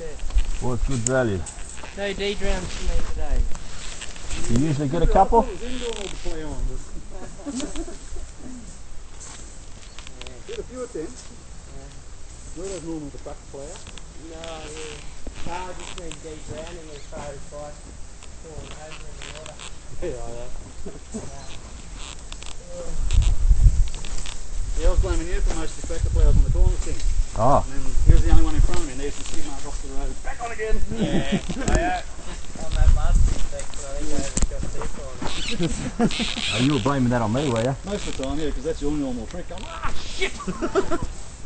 mate. Success. Well, good value. No D drowns for me today. You usually get a couple? Get a few at then. Where does normal the back plough? No, yeah. No, I just need D drowning as far as like falling over in the water. Yeah, Yeah, I was blaming you for most of the tractor ploughs on the corner thing. Oh, And then he was the only one in front of me and there's the skid mark off the road. Back on again! Yeah, I, uh, on that last mistake, but I think I overshot people on oh, you were blaming that on me, were you? Most of the time, yeah, because that's your normal trick. I'm, ah, shit!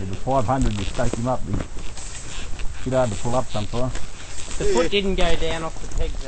It was 500 you stake him up. He's a bit hard to pull up sometimes. The foot didn't go down off the pegs